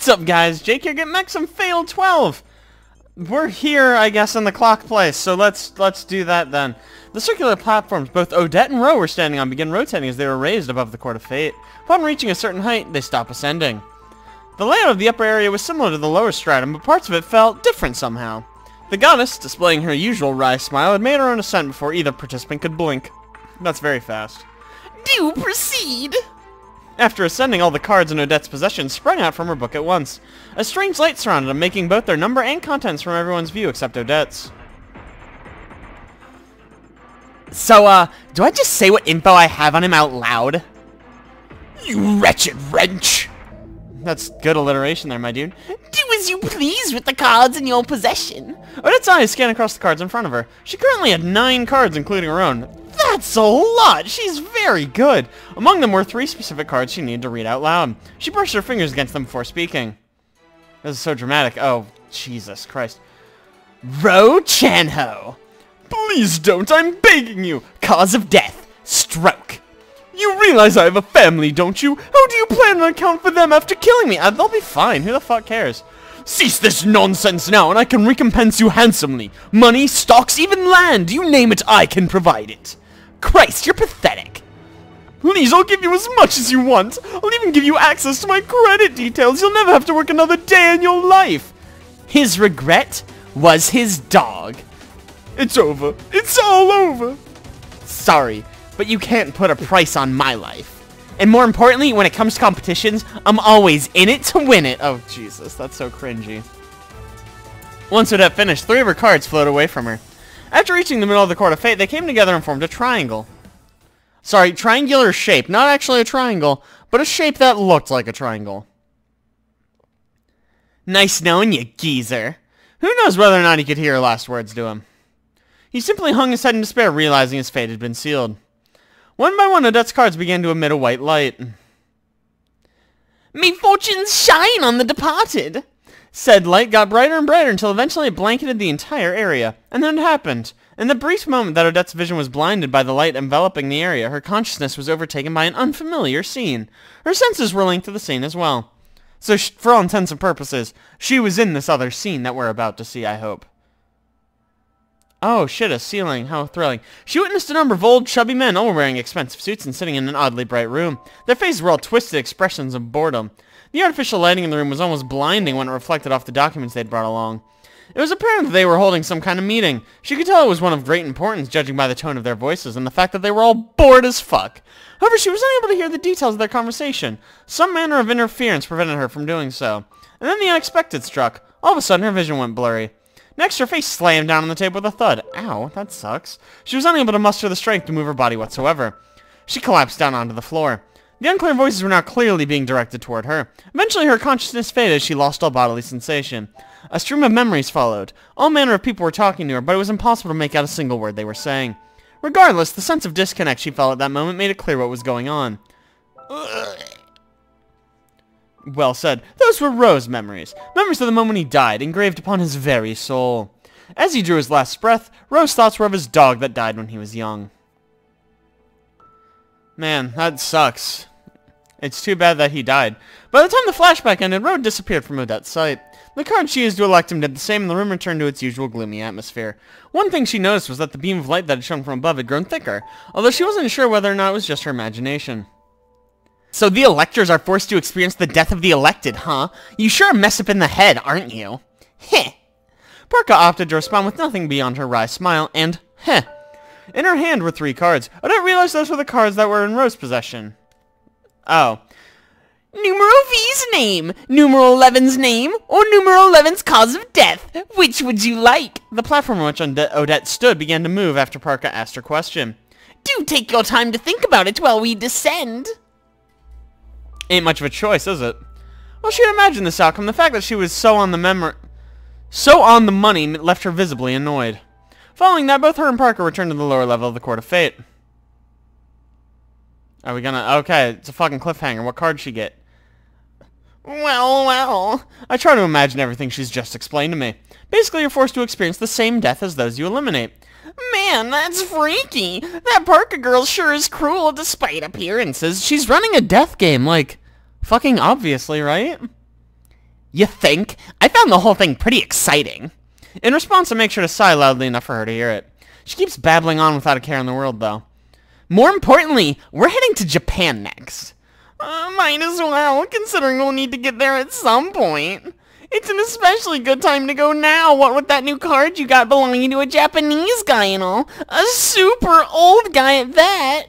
What's up, guys? Jake here, getting get Mexum Fatal 12. We're here, I guess, in the clock place, so let's let's do that then. The circular platforms both Odette and Roe were standing on begin rotating as they were raised above the Court of Fate. Upon reaching a certain height, they stop ascending. The layout of the upper area was similar to the lower stratum, but parts of it felt different somehow. The goddess, displaying her usual wry smile, had made her own ascent before either participant could blink. That's very fast. Do proceed! After ascending, all the cards in Odette's possession sprang out from her book at once. A strange light surrounded them, making both their number and contents from everyone's view except Odette's. So, uh, do I just say what info I have on him out loud? You wretched wretch! That's good alliteration there, my dude. Do as you please with the cards in your possession. Odette's eyes scanned across the cards in front of her. She currently had nine cards, including her own. That's a lot! She's very good! Among them were three specific cards she needed to read out loud. She brushed her fingers against them before speaking. This is so dramatic. Oh, Jesus Christ. Ro Chanho. Please don't, I'm begging you! Cause of death. Stroke. You realize I have a family, don't you? How do you plan to account for them after killing me? Uh, they'll be fine. Who the fuck cares? Cease this nonsense now, and I can recompense you handsomely. Money, stocks, even land. You name it, I can provide it. Christ, you're pathetic. Please, I'll give you as much as you want. I'll even give you access to my credit details. You'll never have to work another day in your life. His regret was his dog. It's over. It's all over. Sorry, but you can't put a price on my life. And more importantly, when it comes to competitions, I'm always in it to win it. Oh, Jesus, that's so cringy. Once Odette finished, three of her cards floated away from her. After reaching the middle of the Court of Fate, they came together and formed a triangle. Sorry, triangular shape. Not actually a triangle, but a shape that looked like a triangle. Nice knowing you, geezer. Who knows whether or not he could hear her last words to him. He simply hung his head in despair, realizing his fate had been sealed. One by one, Odette's cards began to emit a white light. May fortunes shine on the departed! Said light got brighter and brighter until eventually it blanketed the entire area. And then it happened. In the brief moment that Odette's vision was blinded by the light enveloping the area, her consciousness was overtaken by an unfamiliar scene. Her senses were linked to the scene as well. So, for all intents and purposes, she was in this other scene that we're about to see, I hope. Oh, shit, a ceiling. How thrilling. She witnessed a number of old, chubby men, all wearing expensive suits and sitting in an oddly bright room. Their faces were all twisted expressions of boredom. The artificial lighting in the room was almost blinding when it reflected off the documents they'd brought along. It was apparent that they were holding some kind of meeting. She could tell it was one of great importance, judging by the tone of their voices and the fact that they were all bored as fuck. However, she was unable to hear the details of their conversation. Some manner of interference prevented her from doing so. And then the unexpected struck. All of a sudden, her vision went blurry. Next, her face slammed down on the table with a thud. Ow, that sucks. She was unable to muster the strength to move her body whatsoever. She collapsed down onto the floor. The unclear voices were now clearly being directed toward her. Eventually, her consciousness faded as she lost all bodily sensation. A stream of memories followed. All manner of people were talking to her, but it was impossible to make out a single word they were saying. Regardless, the sense of disconnect she felt at that moment made it clear what was going on. Well said. Those were Roe's memories. Memories of the moment he died, engraved upon his very soul. As he drew his last breath, Roe's thoughts were of his dog that died when he was young. Man, that sucks. It's too bad that he died. By the time the flashback ended, Roe disappeared from Odette's sight. The card she used to elect him did the same and the room returned to its usual gloomy atmosphere. One thing she noticed was that the beam of light that had shone from above had grown thicker, although she wasn't sure whether or not it was just her imagination. So the electors are forced to experience the death of the elected, huh? You sure mess up in the head, aren't you? Heh. Parka opted to respond with nothing beyond her wry smile and heh. In her hand were three cards. I didn't realize those were the cards that were in Roe's possession. Oh. Numero V's name, Numero 11's name, or Numero 11's cause of death. Which would you like? The platform on which Odette stood began to move after Parka asked her question. Do take your time to think about it while we descend. Ain't much of a choice, is it? Well, she had imagined this outcome. The fact that she was so on the memor... So on the money left her visibly annoyed. Following that, both her and Parka returned to the lower level of the Court of Fate. Are we gonna... Okay, it's a fucking cliffhanger. What card she get? Well, well... I try to imagine everything she's just explained to me. Basically, you're forced to experience the same death as those you eliminate. Man, that's freaky. That Parka girl sure is cruel despite appearances. She's running a death game, like, fucking obviously, right? You think? I found the whole thing pretty exciting. In response, I make sure to sigh loudly enough for her to hear it. She keeps babbling on without a care in the world, though. More importantly, we're heading to Japan next. Uh, might as well, considering we'll need to get there at some point. It's an especially good time to go now, what with that new card you got belonging to a Japanese guy and all. A super old guy at that.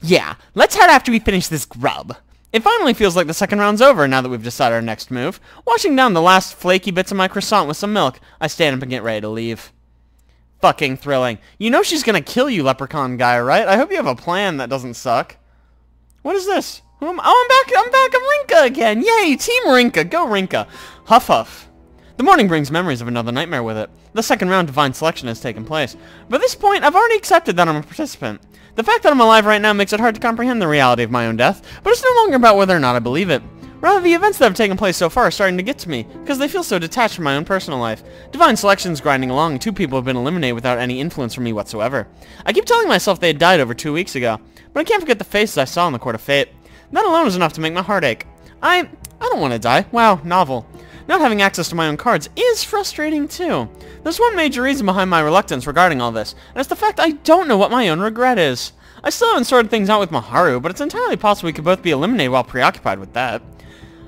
Yeah, let's head after we finish this grub. It finally feels like the second round's over now that we've decided our next move. Washing down the last flaky bits of my croissant with some milk, I stand up and get ready to leave. Fucking thrilling. You know she's gonna kill you, leprechaun guy, right? I hope you have a plan that doesn't suck. What is this? Oh, oh, I'm back, I'm back, I'm Rinka again. Yay, Team Rinka, go Rinka. Huff huff. The morning brings memories of another nightmare with it. The second round Divine Selection has taken place. By this point, I've already accepted that I'm a participant. The fact that I'm alive right now makes it hard to comprehend the reality of my own death, but it's no longer about whether or not I believe it. Rather, the events that have taken place so far are starting to get to me, because they feel so detached from my own personal life. Divine Selection's grinding along, and two people have been eliminated without any influence from me whatsoever. I keep telling myself they had died over two weeks ago, but I can't forget the faces I saw in the Court of Fate. That alone is enough to make my heart ache. I... I don't want to die. Wow, novel. Not having access to my own cards is frustrating too. There's one major reason behind my reluctance regarding all this, and it's the fact I don't know what my own regret is. I still haven't sorted things out with Miharu, but it's entirely possible we could both be eliminated while preoccupied with that.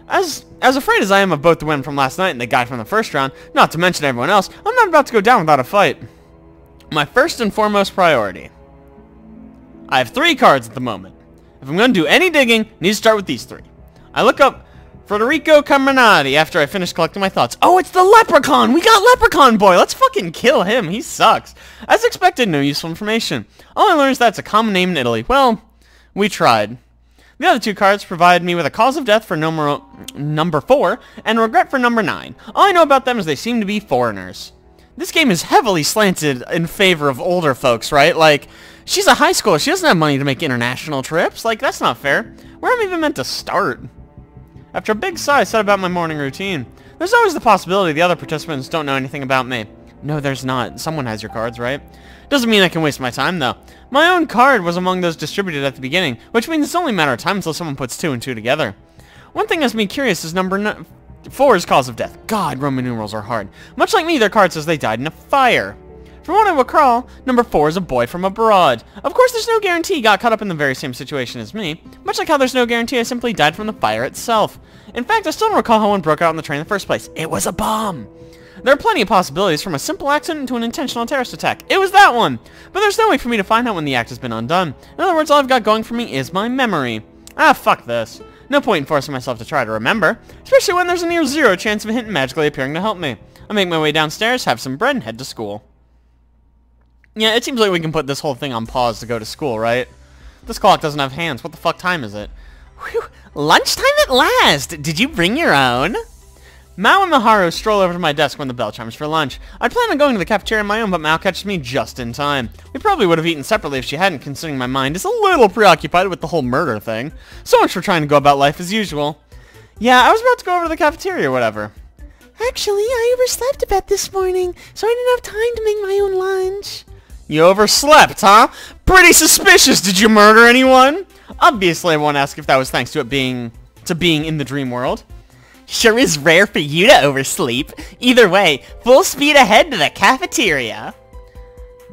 As as afraid as I am of both the win from last night and the guy from the first round, not to mention everyone else, I'm not about to go down without a fight. My first and foremost priority. I have three cards at the moment. If I'm going to do any digging, I need to start with these three. I look up Federico Carminati after I finish collecting my thoughts. Oh, it's the Leprechaun! We got Leprechaun Boy! Let's fucking kill him. He sucks. As expected, no useful information. All I learned is that it's a common name in Italy. Well, we tried. The other two cards provide me with a cause of death for number, number 4 and regret for number 9. All I know about them is they seem to be foreigners. This game is heavily slanted in favor of older folks, right? Like, she's a high schooler. She doesn't have money to make international trips. Like, that's not fair. Where am I even meant to start? After a big sigh, I set about my morning routine. There's always the possibility the other participants don't know anything about me. No, there's not. Someone has your cards, right? Doesn't mean I can waste my time, though. My own card was among those distributed at the beginning, which means it's only a matter of time until someone puts two and two together. One thing that's me curious is number four is cause of death. God, Roman numerals are hard. Much like me, their card says they died in a fire. From what I recall, number 4 is a boy from abroad. Of course, there's no guarantee he got caught up in the very same situation as me, much like how there's no guarantee I simply died from the fire itself. In fact, I still don't recall how one broke out on the train in the first place. It was a bomb! There are plenty of possibilities from a simple accident to an intentional terrorist attack. It was that one! But there's no way for me to find out when the act has been undone. In other words, all I've got going for me is my memory. Ah, fuck this. No point in forcing myself to try to remember, especially when there's a near zero chance of a hint magically appearing to help me. I make my way downstairs, have some bread, and head to school. Yeah, it seems like we can put this whole thing on pause to go to school, right? This clock doesn't have hands. What the fuck time is it? Whew, lunchtime at last! Did you bring your own? Mao and Miharu stroll over to my desk when the bell chimes for lunch. I plan on going to the cafeteria on my own, but Mao catches me just in time. We probably would have eaten separately if she hadn't, considering my mind is a little preoccupied with the whole murder thing. So much for trying to go about life as usual. Yeah, I was about to go over to the cafeteria or whatever. Actually, I overslept a bit this morning, so I didn't have time to make my own lunch. You overslept, huh? Pretty suspicious. Did you murder anyone? Obviously, I won't ask if that was thanks to it being to being in the dream world. Sure is rare for you to oversleep. Either way, full speed ahead to the cafeteria.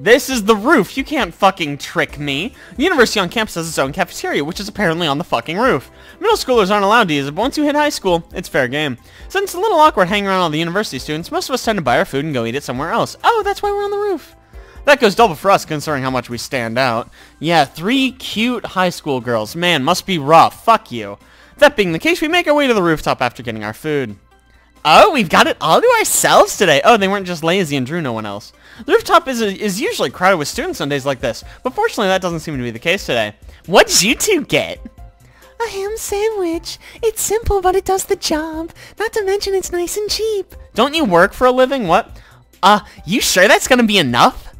This is the roof. You can't fucking trick me. The university on campus has its own cafeteria, which is apparently on the fucking roof. Middle schoolers aren't allowed to use it, but once you hit high school, it's fair game. Since it's a little awkward hanging around all the university students, most of us tend to buy our food and go eat it somewhere else. Oh, that's why we're on the roof. That goes double for us, considering how much we stand out. Yeah, three cute high school girls. Man, must be rough. Fuck you. That being the case, we make our way to the rooftop after getting our food. Oh, we've got it all to ourselves today. Oh, they weren't just lazy and drew no one else. The rooftop is, is usually crowded with students on days like this, but fortunately that doesn't seem to be the case today. What did you two get? A ham sandwich. It's simple, but it does the job. Not to mention it's nice and cheap. Don't you work for a living? What? Uh, you sure that's gonna be enough?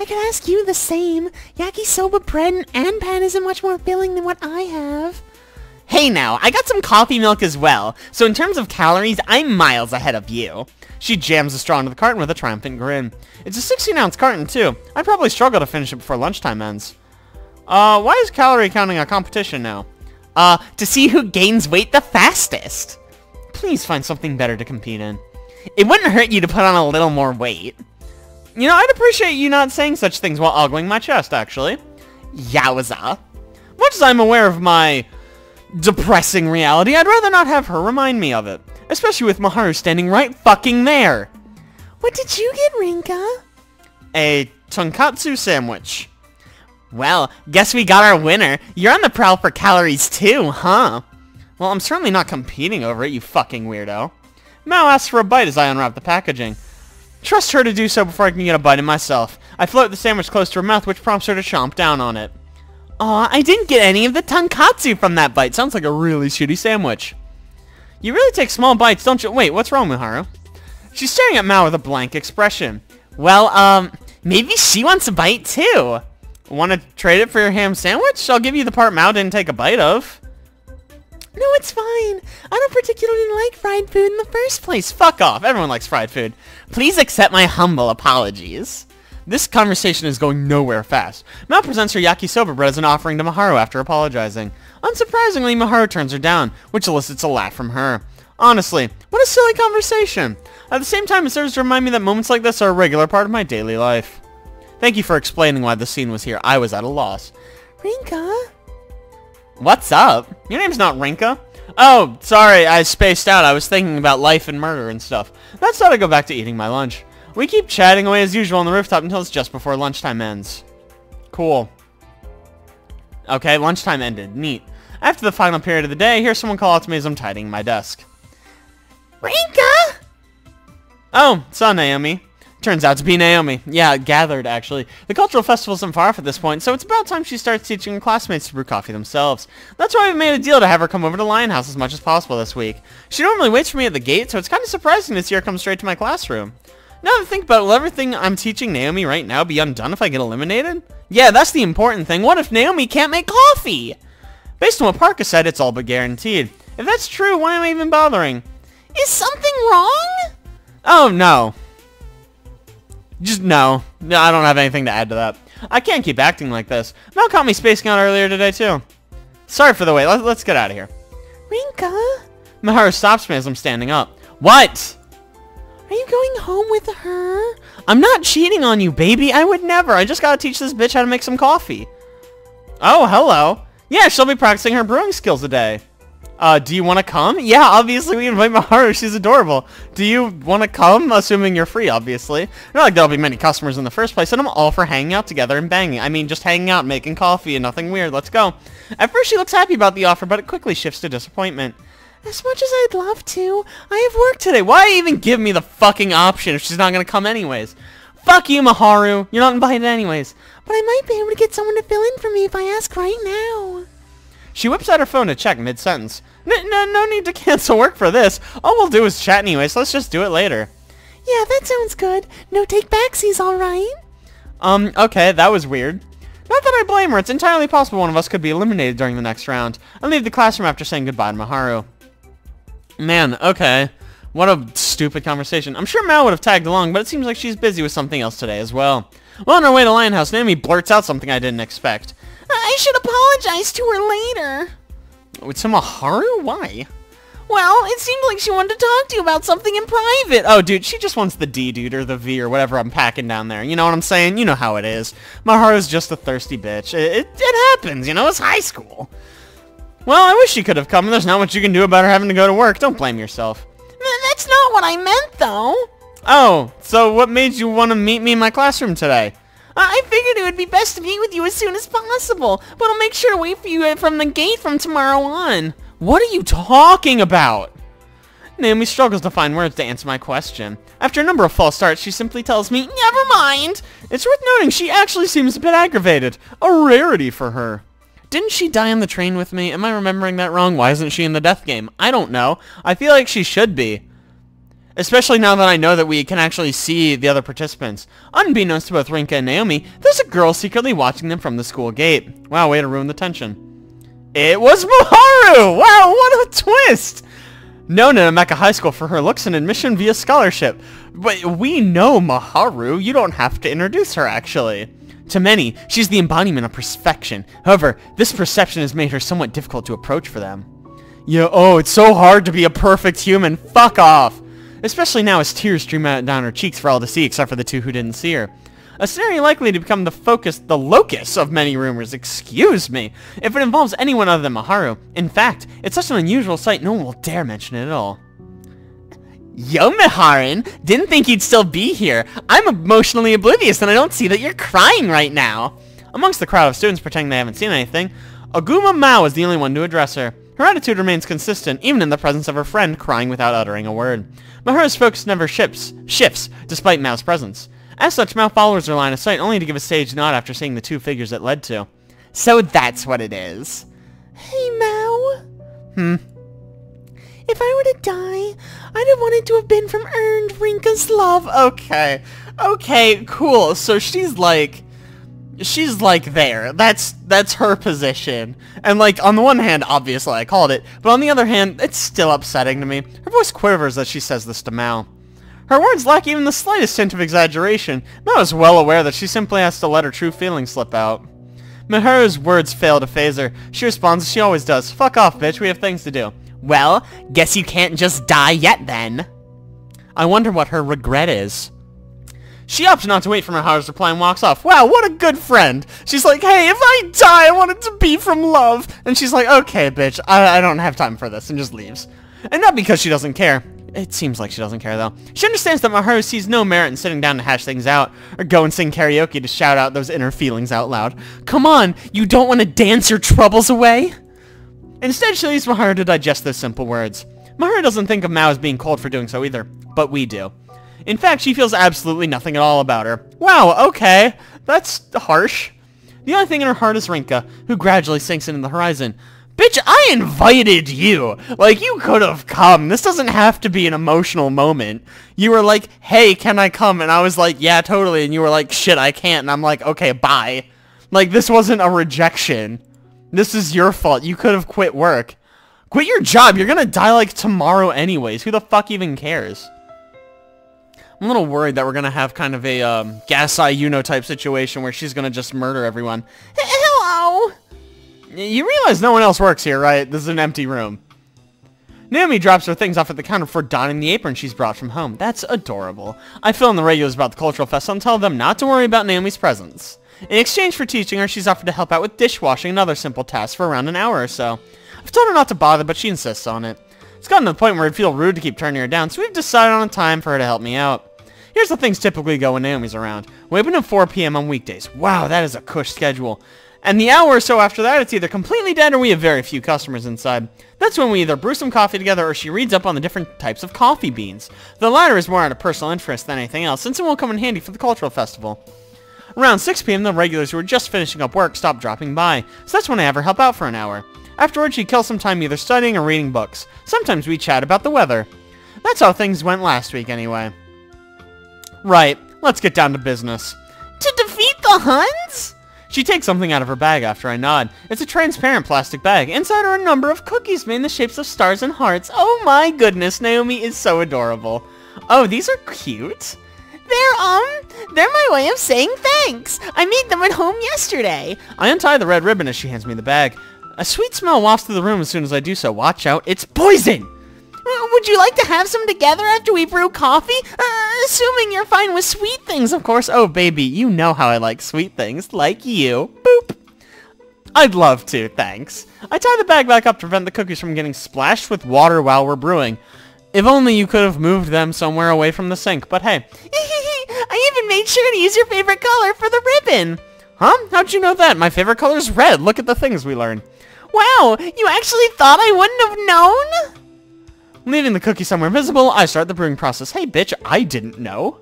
I could ask you the same. Yakisoba bread and pan isn't much more filling than what I have. Hey now, I got some coffee milk as well, so in terms of calories, I'm miles ahead of you. She jams the straw into the carton with a triumphant grin. It's a 16-ounce carton, too. I'd probably struggle to finish it before lunchtime ends. Uh, why is calorie counting a competition now? Uh, to see who gains weight the fastest. Please find something better to compete in. It wouldn't hurt you to put on a little more weight. You know, I'd appreciate you not saying such things while ogling my chest, actually. Yowza. Much as I'm aware of my depressing reality, I'd rather not have her remind me of it. Especially with Maharu standing right fucking there. What did you get, Rinka? A tonkatsu sandwich. Well, guess we got our winner. You're on the prowl for calories too, huh? Well, I'm certainly not competing over it, you fucking weirdo. Mao asks for a bite as I unwrap the packaging. Trust her to do so before I can get a bite in myself. I float the sandwich close to her mouth, which prompts her to chomp down on it. Aw, I didn't get any of the tonkatsu from that bite. Sounds like a really shitty sandwich. You really take small bites, don't you? Wait, what's wrong with Haru? She's staring at Mao with a blank expression. Well, um, maybe she wants a bite too. Want to trade it for your ham sandwich? I'll give you the part Mao didn't take a bite of. No, it's fine. I don't particularly like fried food in the first place. Fuck off. Everyone likes fried food. Please accept my humble apologies. This conversation is going nowhere fast. Mao presents her yakisoba bread as an offering to Miharu after apologizing. Unsurprisingly, Miharu turns her down, which elicits a laugh from her. Honestly, what a silly conversation. At the same time, it serves to remind me that moments like this are a regular part of my daily life. Thank you for explaining why the scene was here. I was at a loss. Rinka? What's up? Your name's not Rinka. Oh, sorry, I spaced out. I was thinking about life and murder and stuff. That's how I go back to eating my lunch. We keep chatting away as usual on the rooftop until it's just before lunchtime ends. Cool. Okay, lunchtime ended. Neat. After the final period of the day, here's someone call out to me as I'm tidying my desk. Rinka? Oh, saw Naomi. Turns out to be Naomi. Yeah, gathered, actually. The cultural festival isn't far off at this point, so it's about time she starts teaching her classmates to brew coffee themselves. That's why we made a deal to have her come over to Lion House as much as possible this week. She normally waits for me at the gate, so it's kind of surprising to see her come straight to my classroom. Now that I think about it, will everything I'm teaching Naomi right now be undone if I get eliminated? Yeah, that's the important thing. What if Naomi can't make coffee? Based on what Parka said, it's all but guaranteed. If that's true, why am I even bothering? Is something wrong? Oh, no. Just no. No, I don't have anything to add to that. I can't keep acting like this. Mel caught me spacing out earlier today, too. Sorry for the wait. Let, us get out of here. Rinka? Miharu stops me as I'm standing up. What? Are you going home with her? I'm not cheating on you, baby. I would never. I just gotta teach this bitch how to make some coffee. Oh, hello. Yeah, she'll be practicing her brewing skills today. Uh, do you want to come? Yeah, obviously we invite Miharu. She's adorable. Do you want to come? Assuming you're free, obviously. Not like there'll be many customers in the first place, and I'm all for hanging out together and banging. I mean, just hanging out, making coffee, and nothing weird. Let's go. At first, she looks happy about the offer, but it quickly shifts to disappointment. As much as I'd love to, I have work today. Why even give me the fucking option if she's not to come anyways? Fuck you, Miharu. You're not invited anyways. But I might be able to get someone to fill in for me if I ask right now. She whips out her phone to check mid-sentence. No, no need to cancel work for this. All we'll do is chat anyway, so let's just do it later. Yeah, that sounds good. No take backsies, alright? Um, okay, that was weird. Not that I blame her, it's entirely possible one of us could be eliminated during the next round. I leave the classroom after saying goodbye to Miharu. Man, okay. What a stupid conversation. I'm sure Mal would have tagged along, but it seems like she's busy with something else today as well. Well, on our way to Lionhouse, Naomi blurts out something I didn't expect. I should apologize to her later. With some Miharu? Why? Well, it seemed like she wanted to talk to you about something in private. Oh, dude, she just wants the D, dude, or the V, or whatever I'm packing down there. You know what I'm saying? You know how it is. Miharu's just a thirsty bitch. It, it, it happens, you know? It's high school. Well, I wish she could have come. There's not much you can do about her having to go to work. Don't blame yourself. That's not what I meant, though. Oh, so what made you want to meet me in my classroom today? I figured it would be best to meet with you as soon as possible, but I'll make sure to wait for you uh, from the gate from tomorrow on. What are you talking about? Naomi struggles to find words to answer my question. After a number of false starts, she simply tells me, Never mind! It's worth noting she actually seems a bit aggravated. A rarity for her. Didn't she die on the train with me? Am I remembering that wrong? Why isn't she in the death game? I don't know. I feel like she should be. Especially now that I know that we can actually see the other participants. Unbeknownst to both Rinka and Naomi, there's a girl secretly watching them from the school gate. Wow, way to ruin the tension. It was Miharu! Wow, what a twist! Known at Emeka High School for her looks and admission via scholarship. But we know Miharu. You don't have to introduce her, actually. To many, she's the embodiment of perfection. However, this perception has made her somewhat difficult to approach for them. Yeah, oh, it's so hard to be a perfect human. Fuck off. Especially now as tears stream out down her cheeks for all to see except for the two who didn't see her. A scenario likely to become the focus, the locus of many rumors, excuse me, if it involves anyone other than Miharu. In fact, it's such an unusual sight no one will dare mention it at all. Yo, Miharin! Didn't think you'd still be here. I'm emotionally oblivious and I don't see that you're crying right now. Amongst the crowd of students pretending they haven't seen anything, Aguma Mao is the only one to address her. Her attitude remains consistent, even in the presence of her friend crying without uttering a word. Miharu's focus never shifts, shifts, despite Mao's presence. As such, Mao follows her line of sight, only to give a sage nod after seeing the two figures it led to. So that's what it is. Hey, Mao. Hmm. If I were to die, I'd have wanted to have been from earned Rinka's love. Okay. Okay, cool. So she's like she's like there. That's that's her position. And like on the one hand, obviously I called it, but on the other hand, it's still upsetting to me. Her voice quivers as she says this to Mao. Her words lack even the slightest hint of exaggeration. Mao is well aware that she simply has to let her true feelings slip out. Miharu's words fail to phase her. She responds as she always does. Fuck off, bitch. We have things to do. Well, guess you can't just die yet then. I wonder what her regret is. She opts not to wait for Miharu's reply and walks off. Wow, what a good friend. She's like, hey, if I die, I want it to be from love. And she's like, okay, bitch, I, I don't have time for this, and just leaves. And not because she doesn't care. It seems like she doesn't care, though. She understands that Miharu sees no merit in sitting down to hash things out, or go and sing karaoke to shout out those inner feelings out loud. Come on, you don't want to dance your troubles away? Instead, she leaves Miharu to digest those simple words. Miharu doesn't think of Mao as being cold for doing so either, but we do. In fact, she feels absolutely nothing at all about her. Wow, okay. That's harsh. The only thing in her heart is Rinka, who gradually sinks into the horizon. Bitch, I invited you! Like, you could have come. This doesn't have to be an emotional moment. You were like, hey, can I come? And I was like, yeah, totally. And you were like, shit, I can't. And I'm like, okay, bye. Like, this wasn't a rejection. This is your fault. You could have quit work. Quit your job. You're gonna die like tomorrow anyways. Who the fuck even cares? I'm a little worried that we're gonna have kind of a um, Gasai Yuno type situation where she's gonna just murder everyone. Hello. You realize no one else works here, right? This is an empty room. Naomi drops her things off at the counter before donning the apron she's brought from home. That's adorable. I fill in the regulars about the cultural fest and tell them not to worry about Naomi's presence. In exchange for teaching her, she's offered to help out with dishwashing and other simple tasks for around an hour or so. I've told her not to bother, but she insists on it. It's gotten to the point where it'd feel rude to keep turning her down, so we've decided on a time for her to help me out. Here's how things typically go when Naomi's around. We open at 4 p.m. on weekdays. Wow, that is a cush schedule. And the hour or so after that, it's either completely dead or we have very few customers inside. That's when we either brew some coffee together or she reads up on the different types of coffee beans. The latter is more out of personal interest than anything else, since it won't come in handy for the cultural festival. Around 6 p.m., the regulars who were just finishing up work stopped dropping by, so that's when I have her help out for an hour. Afterwards, she kills some time either studying or reading books. Sometimes we chat about the weather. That's how things went last week anyway. Right, let's get down to business. To defeat the Huns? She takes something out of her bag after I nod. It's a transparent plastic bag. Inside are a number of cookies made in the shapes of stars and hearts. Oh my goodness, Naomi is so adorable. Oh, these are cute. They're, um, they're my way of saying thanks. I made them at home yesterday. I untie the red ribbon as she hands me the bag. A sweet smell wafts through the room as soon as I do so. Watch out, it's poison! Would you like to have some together after we brew coffee? Uh, assuming you're fine with sweet things, of course. Oh, baby, you know how I like sweet things, like you. Boop. I'd love to, thanks. I tie the bag back up to prevent the cookies from getting splashed with water while we're brewing. If only you could have moved them somewhere away from the sink, but hey. Made sure to use your favorite color for the ribbon. Huh? How'd you know that? My favorite color's red. Look at the things we learned. Wow, you actually thought I wouldn't have known? Leaving the cookie somewhere visible, I start the brewing process. Hey, bitch, I didn't know.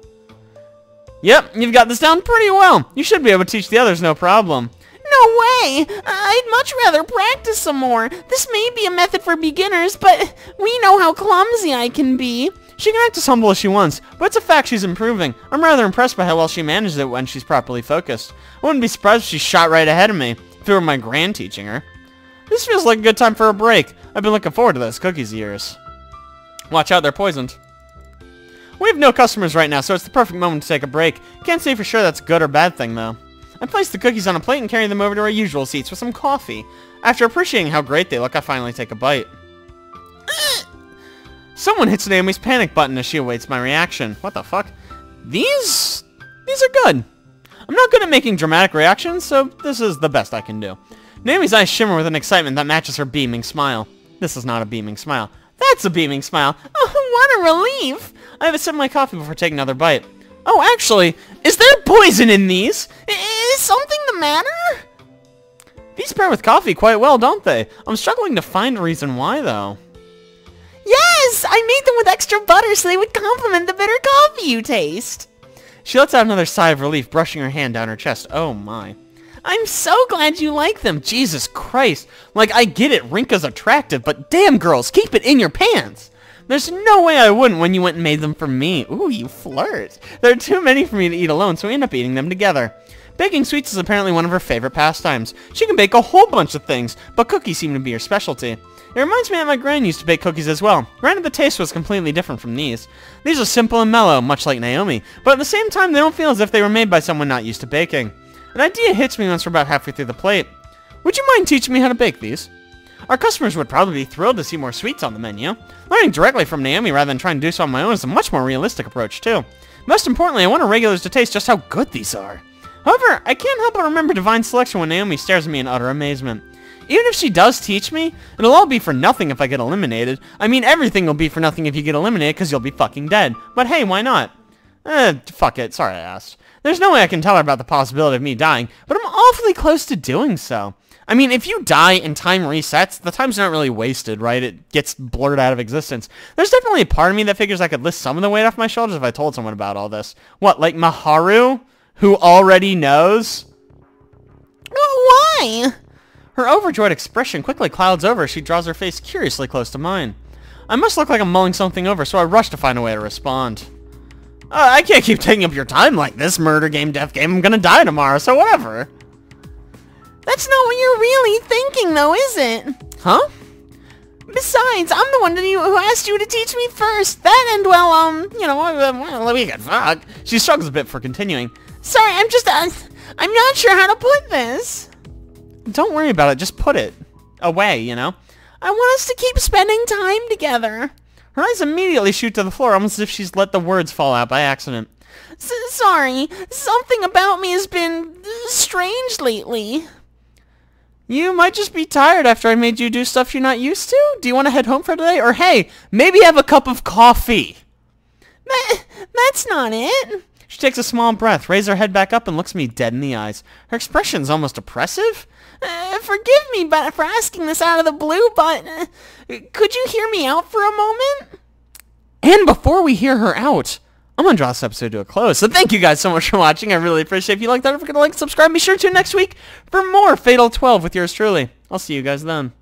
Yep, you've got this down pretty well. You should be able to teach the others no problem. No way! I'd much rather practice some more. This may be a method for beginners, but we know how clumsy I can be. She can act as humble as she wants, but it's a fact she's improving. I'm rather impressed by how well she manages it when she's properly focused. I wouldn't be surprised if she shot right ahead of me, if it were my grand teaching her. This feels like a good time for a break. I've been looking forward to those cookies years. Watch out, they're poisoned. We have no customers right now, so it's the perfect moment to take a break. Can't say for sure that's a good or bad thing, though. I place the cookies on a plate and carry them over to our usual seats with some coffee. After appreciating how great they look, I finally take a bite. Someone hits Naomi's panic button as she awaits my reaction. What the fuck? These... These are good. I'm not good at making dramatic reactions, so this is the best I can do. Naomi's eyes shimmer with an excitement that matches her beaming smile. This is not a beaming smile. That's a beaming smile. Oh, what a relief! I have a sip of my coffee before taking another bite. Oh, actually, is there poison in these? Is something the matter? These pair with coffee quite well, don't they? I'm struggling to find a reason why, though. Yes! I made them with extra butter so they would complement the bitter coffee you taste. She lets out another sigh of relief, brushing her hand down her chest. Oh my. I'm so glad you like them. Jesus Christ. Like, I get it, Rinka's attractive, but damn girls, keep it in your pants. There's no way I wouldn't when you went and made them for me. Ooh, you flirt. There are too many for me to eat alone, so we end up eating them together. Baking sweets is apparently one of her favorite pastimes. She can bake a whole bunch of things, but cookies seem to be her specialty. It reminds me that my gran used to bake cookies as well. Granted, the taste was completely different from these. These are simple and mellow, much like Naomi, but at the same time, they don't feel as if they were made by someone not used to baking. An idea hits me once we're about halfway through the plate. Would you mind teaching me how to bake these? Our customers would probably be thrilled to see more sweets on the menu. Learning directly from Naomi rather than trying to do so on my own is a much more realistic approach, too. Most importantly, I want our regulars to taste just how good these are. However, I can't help but remember Divine Selection when Naomi stares at me in utter amazement. Even if she does teach me, it'll all be for nothing if I get eliminated. I mean, everything will be for nothing if you get eliminated because you'll be fucking dead. But hey, why not? Eh, fuck it. Sorry I asked. There's no way I can tell her about the possibility of me dying, but I'm awfully close to doing so. I mean, if you die and time resets, the time's not really wasted, right? It gets blurred out of existence. There's definitely a part of me that figures I could lift some of the weight off my shoulders if I told someone about all this. What, like Miharu? Who already knows? Why? Her overjoyed expression quickly clouds over as she draws her face curiously close to mine. I must look like I'm mulling something over, so I rush to find a way to respond. Uh, I can't keep taking up your time like this, murder game, death game. I'm gonna die tomorrow, so whatever. That's not what you're really thinking, though, is it? Huh? Besides, I'm the one who asked you to teach me first. That and, well, um, you know, well, we can fuck. She struggles a bit for continuing. Sorry, I'm just, uh, I'm not sure how to put this. Don't worry about it. Just put it away, you know? I want us to keep spending time together. Her eyes immediately shoot to the floor, almost as if she's let the words fall out by accident. S sorry, something about me has been strange lately. You might just be tired after I made you do stuff you're not used to. Do you want to head home for today? Or hey, maybe have a cup of coffee. That, that's not it. She takes a small breath, raises her head back up, and looks me dead in the eyes. Her expression's almost oppressive. Uh, forgive me but for asking this out of the blue, but uh, could you hear me out for a moment? And before we hear her out, I'm going to draw this episode to a close. So thank you guys so much for watching. I really appreciate it. If you liked that, don't forget to like, subscribe. Be sure to tune next week for more Fatal 12 with yours truly. I'll see you guys then.